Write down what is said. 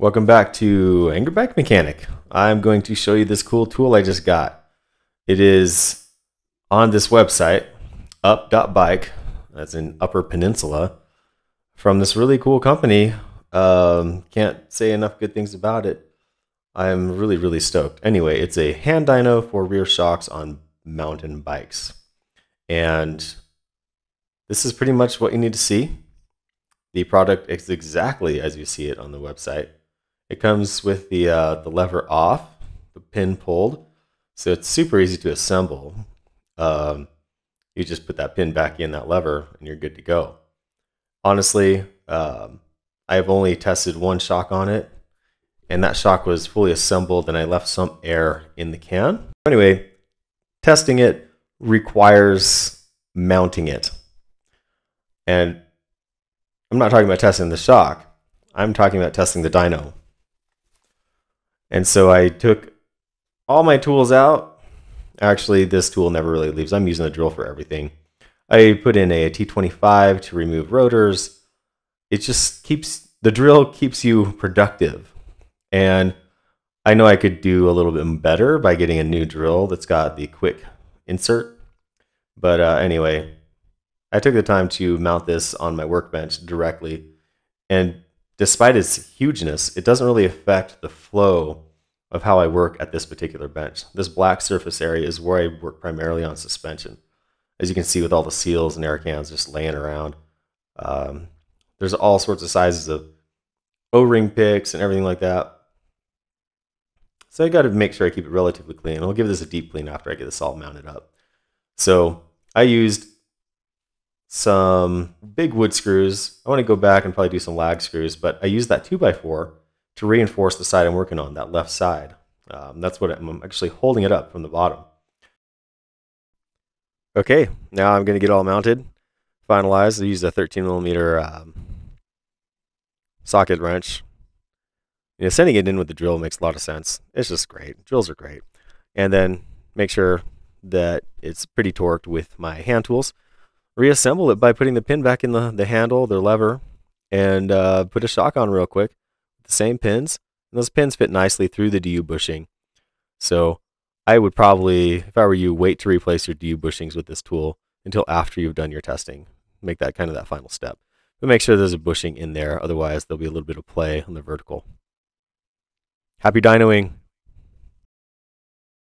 Welcome back to Angry Bike Mechanic. I'm going to show you this cool tool I just got. It is on this website, up.bike, that's in Upper Peninsula, from this really cool company. Um, can't say enough good things about it. I'm really, really stoked. Anyway, it's a hand dyno for rear shocks on mountain bikes. And this is pretty much what you need to see. The product is exactly as you see it on the website. It comes with the, uh, the lever off, the pin pulled, so it's super easy to assemble. Um, you just put that pin back in that lever and you're good to go. Honestly, um, I've only tested one shock on it, and that shock was fully assembled, and I left some air in the can. Anyway, testing it requires mounting it. And I'm not talking about testing the shock, I'm talking about testing the dyno. And so I took all my tools out. Actually, this tool never really leaves. I'm using the drill for everything. I put in a T25 to remove rotors. It just keeps, the drill keeps you productive. And I know I could do a little bit better by getting a new drill that's got the quick insert. But uh, anyway, I took the time to mount this on my workbench directly. And despite its hugeness, it doesn't really affect the flow of how I work at this particular bench. This black surface area is where I work primarily on suspension. As you can see with all the seals and air cans just laying around. Um, there's all sorts of sizes of O-ring picks and everything like that. So I got to make sure I keep it relatively clean. I'll give this a deep clean after I get this all mounted up. So I used some big wood screws. I want to go back and probably do some lag screws, but I use that 2x4 to reinforce the side I'm working on, that left side. Um, that's what I'm actually holding it up from the bottom. Okay, now I'm going to get all mounted, finalized. I used a 13 millimeter um, socket wrench. You know, sending it in with the drill makes a lot of sense. It's just great. Drills are great. And then make sure that it's pretty torqued with my hand tools reassemble it by putting the pin back in the, the handle, the lever, and uh, put a shock on real quick. The same pins. And those pins fit nicely through the DU bushing. So I would probably, if I were you, wait to replace your DU bushings with this tool until after you've done your testing. Make that kind of that final step. But make sure there's a bushing in there. Otherwise, there'll be a little bit of play on the vertical. Happy dynoing.